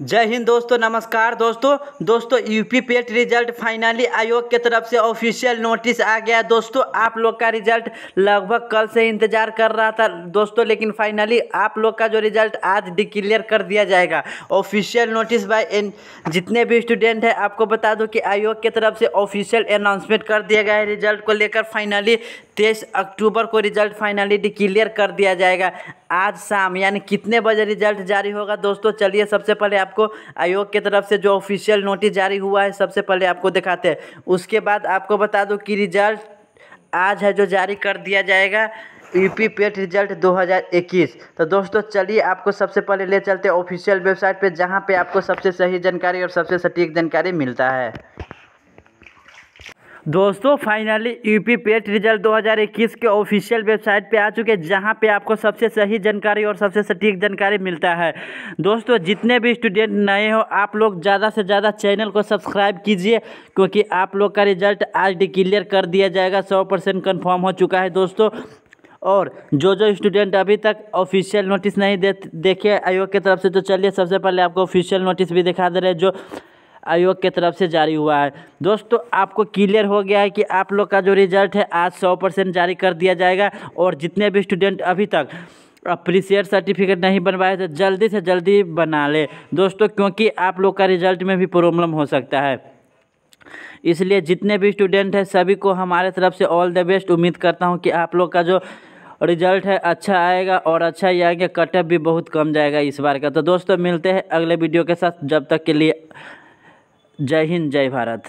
जय हिंद दोस्तों, नमस्कार दोस्तों। दोस्तों, यूपी पेट रिज़ल्ट फाइनली आयोग के तरफ़ से ऑफिशियल नोटिस आ गया दोस्तों, आप लोग का रिज़ल्ट लगभग कल से इंतज़ार कर रहा था दोस्तों, लेकिन फाइनली आप लोग का जो रिज़ल्ट आज डिक्लेयर कर दिया जाएगा। ऑफिशियल नोटिस बाय एन जितने भी स्टूडेंट हैं, आपको बता दूँ कि आयोग के तरफ़ से ऑफिशियल अनाउंसमेंट कर दिया गया है। रिज़ल्ट को लेकर फाइनली तेईस अक्टूबर को रिज़ल्ट फाइनली डिक्लेयर कर दिया जाएगा। आज शाम, यानी कितने बजे रिज़ल्ट जारी होगा दोस्तों, चलिए सबसे पहले आपको आयोग की तरफ़ से जो ऑफिशियल नोटिस जारी हुआ है, सबसे पहले आपको दिखाते हैं। उसके बाद आपको बता दूँ कि रिज़ल्ट आज है जो जारी कर दिया जाएगा यूपी पेट रिज़ल्ट 2021 तो दोस्तों, चलिए आपको सबसे पहले ले चलते ऑफिशियल वेबसाइट पे, जहाँ पे आपको सबसे सही जानकारी और सबसे सटीक जानकारी मिलता है। दोस्तों फाइनली यूपी पेट रिज़ल्ट 2021 के ऑफिशियल वेबसाइट पे आ चुके हैं, जहाँ पे आपको सबसे सही जानकारी और सबसे सटीक जानकारी मिलता है। दोस्तों, जितने भी स्टूडेंट नए हो, आप लोग ज़्यादा से ज़्यादा चैनल को सब्सक्राइब कीजिए, क्योंकि आप लोग का रिज़ल्ट आज डिक्लेयर कर दिया जाएगा, सौ परसेंट कन्फर्म हो चुका है दोस्तों। और जो जो स्टूडेंट अभी तक ऑफिशियल नोटिस नहीं दे, देखे आयोग की तरफ़ से तो चलिए, सबसे पहले आपको ऑफिशियल नोटिस भी दिखा दे रहे हैं, जो आयोग की तरफ़ से जारी हुआ है। दोस्तों, आपको क्लियर हो गया है कि आप लोग का जो रिज़ल्ट है, आज सौ परसेंट जारी कर दिया जाएगा और जितने भी स्टूडेंट अभी तक अप्रिसिएट सर्टिफिकेट नहीं बनवाए तो जल्दी से जल्दी बना ले। दोस्तों, क्योंकि आप लोग का रिज़ल्ट में भी प्रॉब्लम हो सकता है। इसलिए जितने भी स्टूडेंट हैं, सभी को हमारे तरफ़ से ऑल द बेस्ट। उम्मीद करता हूँ कि आप लोग का जो रिज़ल्ट है अच्छा आएगा और अच्छा ही आएगा। कटअप भी बहुत कम जाएगा इस बार का। तो दोस्तों, मिलते हैं अगले वीडियो के साथ। जब तक के लिए जय हिंद जय भारत।